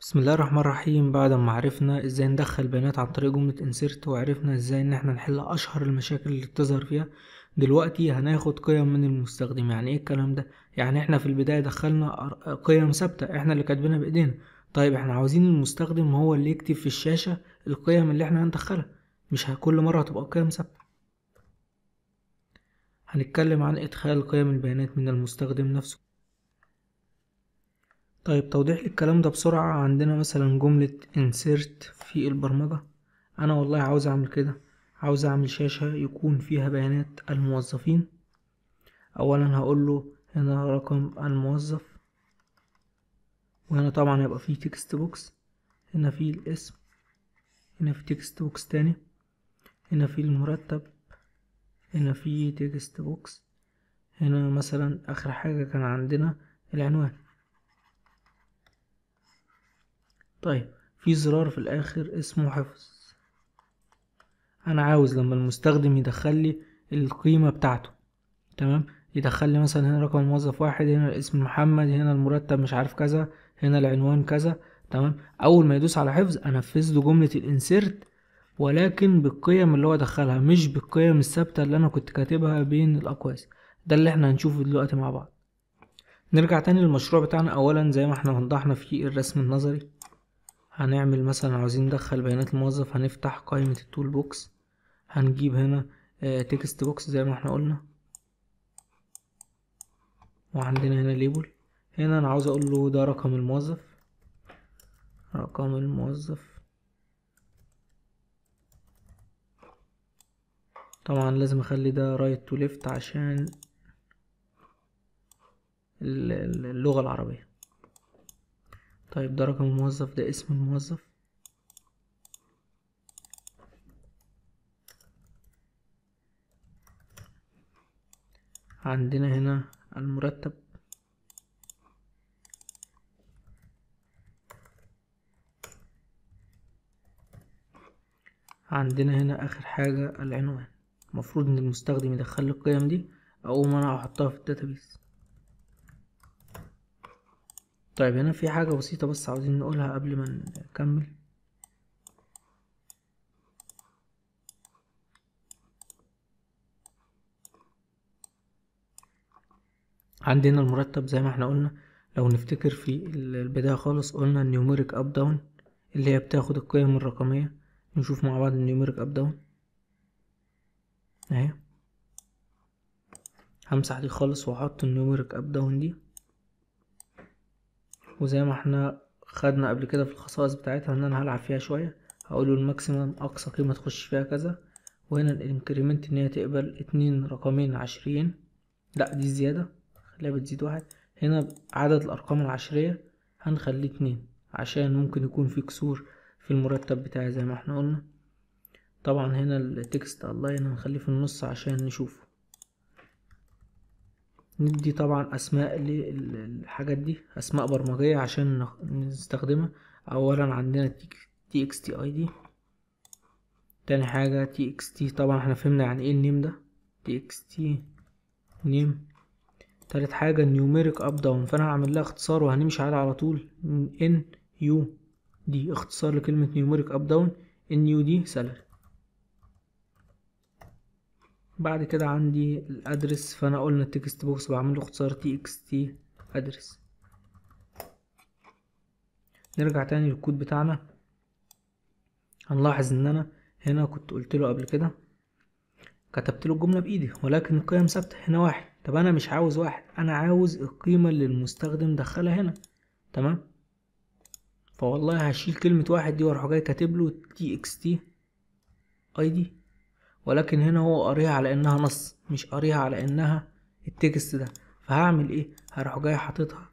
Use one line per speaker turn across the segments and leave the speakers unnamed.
بسم الله الرحمن الرحيم. بعد ما عرفنا إزاي ندخل بيانات عن طريق جملة insert وعرفنا إزاي إن إحنا نحل أشهر المشاكل اللي بتظهر فيها دلوقتي هناخد قيم من المستخدم. يعني إيه الكلام ده؟ يعني إحنا في البداية دخلنا قيم ثابتة. إحنا اللي كاتبينها بإيدينا. طيب إحنا عاوزين المستخدم هو اللي يكتب في الشاشة القيم اللي إحنا هندخلها. مش كل مرة هتبقى قيم ثابتة. هنتكلم عن إدخال قيم البيانات من المستخدم نفسه. طيب توضيح للكلام ده بسرعة. عندنا مثلا جملة insert في البرمجة. أنا والله عاوز أعمل كده. عاوز أعمل شاشة يكون فيها بيانات الموظفين. أولا هقول له هنا رقم الموظف وهنا طبعا هيبقى فيه text box هنا فيه الاسم هنا في text box تاني هنا في المرتب هنا في text box هنا مثلا آخر حاجة كان عندنا العنوان. طيب في زرار في الآخر اسمه حفظ. أنا عاوز لما المستخدم يدخل لي القيمة بتاعته تمام؟ يدخل لي مثلا هنا رقم موظف واحد هنا الاسم محمد هنا المرتب مش عارف كذا هنا العنوان كذا تمام؟ أول ما يدوس على حفظ أنفذ له جملة الإنسيرت ولكن بالقيم اللي هو دخلها مش بالقيم الثابتة اللي أنا كنت كاتبها بين الأقواس. ده اللي إحنا هنشوفه دلوقتي مع بعض. نرجع تاني للمشروع بتاعنا. اولا زي ما إحنا وضحنا في الرسم النظري هنعمل مثلا عاوزين ندخل بيانات الموظف هنفتح قائمة ال toolbox هنجيب هنا text box زي ما إحنا قلنا. وعندنا هنا label. هنا أنا عاوز أقول له ده رقم الموظف. رقم الموظف. طبعا لازم أخلي ده right to left عشان ال- ال- اللغة العربية. طيب ده رقم الموظف ده اسم الموظف. عندنا هنا المرتب. عندنا هنا آخر حاجة العنوان. المفروض إن المستخدم يدخل القيم دي أقوم أنا أحطها في ال database. طيب هنا في حاجة بسيطة بس عاوزين نقولها قبل ما نكمل. عندنا المرتب زي ما إحنا قلنا. لو نفتكر في ال- البداية خالص قلنا ال numeric up down اللي هي بتاخد القيم الرقمية. نشوف مع بعض ال numeric up down اهي. همسح دي خالص واحط ال numeric up down دي. وزي ما إحنا خدنا قبل كده في الخصائص بتاعتها ان أنا هلعب فيها شوية هقوله ال maximum أقصى قيمة تخش فيها كذا وهنا ال increment إن هي تقبل اتنين رقمين عشرين. لا دي زيادة خليها بتزيد واحد. هنا عدد الأرقام العشرية هنخليه اتنين عشان ممكن يكون في كسور في المرتب بتاعي زي ما إحنا قلنا. طبعا هنا ال text align هنخليه في النص عشان نشوفه. ندي طبعا أسماء للحاجات دي أسماء برمجية عشان نستخدمها. اولا عندنا txt ID. تاني حاجة txt طبعا إحنا فهمنا يعني إيه ال name ده. txt name. تالت حاجة numeric up down فأنا هعمل لها اختصار وهنمشي عليها على طول. NUD اختصار لكلمة numeric up down NUD salary بعد كده عندي ال address فأنا قلنا ال text box بعمل له اختصار txt address. نرجع تاني للكود بتاعنا. هنلاحظ إن أنا هنا كنت قلت له قبل كده كتبت له الجملة بإيدي ولكن القيم ثابتة هنا واحد. طب أنا مش عاوز واحد أنا عاوز القيمة اللي المستخدم دخلها هنا. تمام؟ فوالله هشيل كلمة واحد دي وأروح جاي كاتب له txt ID. ولكن هنا هو قاريها على إنها نص مش قاريها على إنها ال text ده. فهعمل إيه؟ هروح جاي حاططها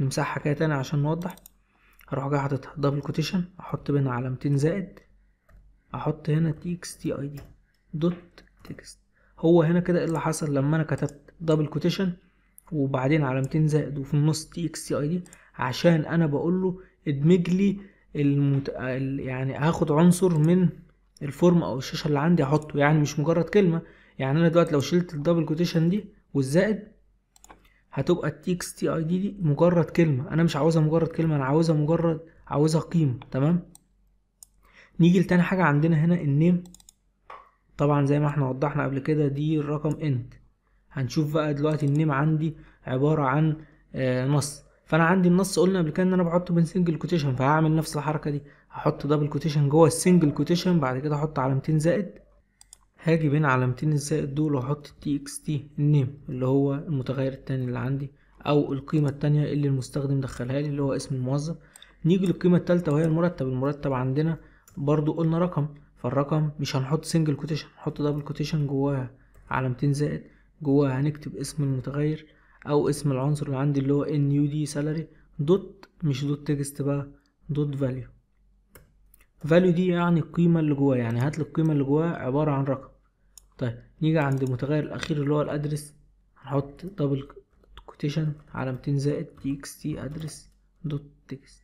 نمسحها كده تاني عشان نوضح. هروح جاي حاططها double quotation أحط بينها علامتين زائد. أحط هنا txt ID dot text هو هنا كده إيه اللي حصل؟ لما أنا كتبت double quotation وبعدين علامتين زائد وفي النص txt ID عشان أنا بقول له ادمج لي المت... ال- يعني هاخد عنصر من ال form أو الشاشة اللي عندي أحطه يعني مش مجرد كلمة. يعني أنا دلوقتي لو شلت ال double quotation دي والزائد هتبقى التي تي اي دي دي مجرد كلمة. أنا مش عاوزها مجرد كلمة أنا عاوزها مجرد عاوزها قيمة تمام؟ نيجي لتاني حاجة عندنا هنا ال name طبعا زي ما إحنا وضحنا قبل كده دي الرقم انت هنشوف بقى دلوقتي ال name عندي عبارة عن آه نص. فأنا عندي النص قلنا قبل كده إن أنا بحطه بين single quotation فهعمل نفس الحركة دي. هحط double quotation جوه ال single quotation بعد كده أحط علامتين زائد. هاجي بين علامتين الزائد دول واحط ال txt ال name اللي هو المتغير التاني اللي عندي أو القيمة التانية اللي المستخدم دخلها لي اللي هو اسم الموظف. نيجي للقيمة التالتة وهي المرتب. المرتب عندنا برضو قلنا رقم فالرقم مش هنحط single quotation هنحط double quotation جواها علامتين زائد جواها هنكتب اسم المتغير أو اسم العنصر اللي عندي اللي هو nud salary dot مش dot text بقى dot value value دي يعني القيمة اللي جواها يعني هات لي القيمة اللي جواها عبارة عن رقم طيب نيجي عند المتغير الأخير اللي هو ال address هنحط double quotation علامتين زائد txt address dot text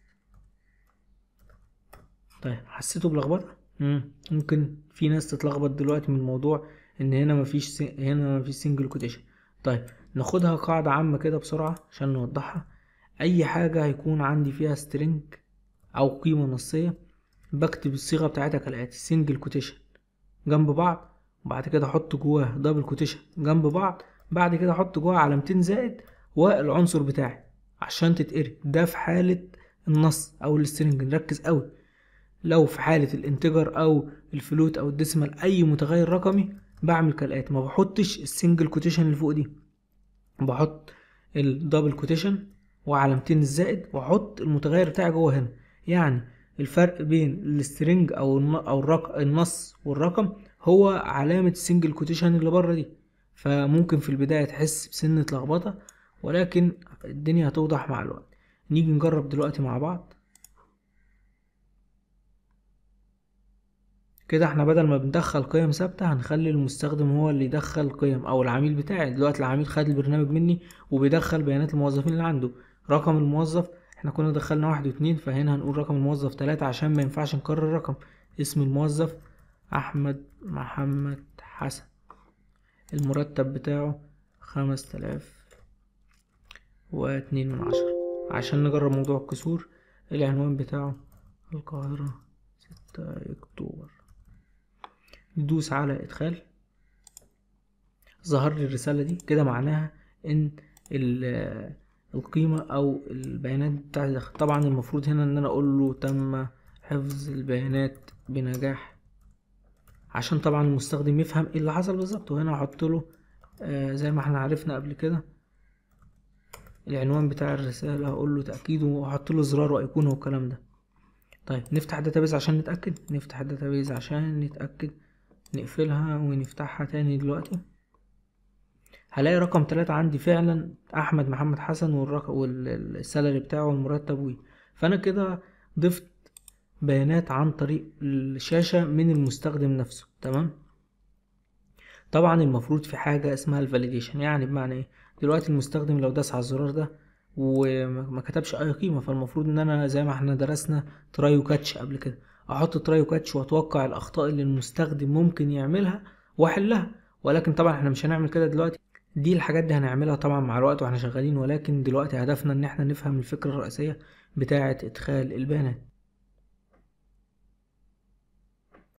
طيب حسيتوا بلخبطة؟ مم. ممكن في ناس تتلخبط دلوقتي من الموضوع إن هنا مفيش. هنا مفيش single quotation طيب ناخدها قاعدة عامة كده بسرعة عشان نوضحها أي حاجة هيكون عندي فيها string أو قيمة نصية بكتب الصيغة بتاعتها كالآتي single quotation جنب بعض وبعد كده أحط جواها double quotation جنب بعض بعد كده أحط جواها علامتين زائد والعنصر بتاعي عشان تتقري. ده في حالة النص أو ال string نركز قوي لو في حالة ال integer أو ال float أو ال decimal أي متغير رقمي بعمل كالآتي. ما بحطش ال single quotation اللي فوق دي. بحط ال double quotation وعلامتين الزائد وأحط المتغير بتاعي جوه هنا. يعني الفرق بين ال string أو أو. النص والرقم هو علامة ال single quotation اللي بره دي. فممكن في البداية تحس بسنة لخبطة ولكن الدنيا هتوضح مع الوقت. نيجي نجرب دلوقتي مع بعض. كده إحنا بدل ما بندخل قيم ثابتة هنخلي المستخدم هو اللي يدخل قيم أو العميل بتاعي. دلوقتي العميل خد البرنامج مني وبيدخل بيانات الموظفين اللي عنده. رقم الموظف إحنا كنا دخلنا واحد واتنين فهنا هنقول رقم الموظف تلاتة عشان ما ينفعش نكرر رقم اسم الموظف أحمد محمد حسن. المرتب بتاعه خمس تلاف واتنين من عشرة. عشان نجرب موضوع الكسور العنوان بتاعه القاهرة ستة أكتوبر. ندوس على إدخال. ظهر لي الرسالة دي كده معناها إن ال- القيمة أو البيانات بتاعتي دخل طبعا المفروض هنا إن أنا أقول له تم حفظ البيانات بنجاح عشان طبعا المستخدم يفهم إيه اللي حصل بالظبط. وهنا أحط له آه زي ما إحنا عرفنا قبل كده العنوان بتاع الرسالة هقول له تأكيد واحط له زرار وأيقونة والكلام ده. طيب نفتح ال database عشان نتأكد؟ نفتح ال database عشان نتأكد نقفلها ونفتحها تاني دلوقتي. هلاقي رقم تلاتة عندي فعلا أحمد محمد حسن والرقم وال salary بتاعه والمرتب وي فأنا كده ضفت بيانات عن طريق الشاشة من المستخدم نفسه تمام؟ طبعا المفروض في حاجة اسمها ال validation يعني بمعنى إيه؟ دلوقتي المستخدم لو داس على الزرار ده وما كتبش أي قيمة فالمفروض إن أنا زي ما إحنا درسنا تراي وكاتش قبل كده. أحط تراي وكاتش وأتوقع الأخطاء اللي المستخدم ممكن يعملها وأحلها. ولكن طبعا إحنا مش هنعمل كده دلوقتي. دي الحاجات دي هنعملها طبعا مع الوقت وإحنا شغالين ولكن دلوقتي هدفنا إن إحنا نفهم الفكرة الرئيسية بتاعة إدخال البيانات.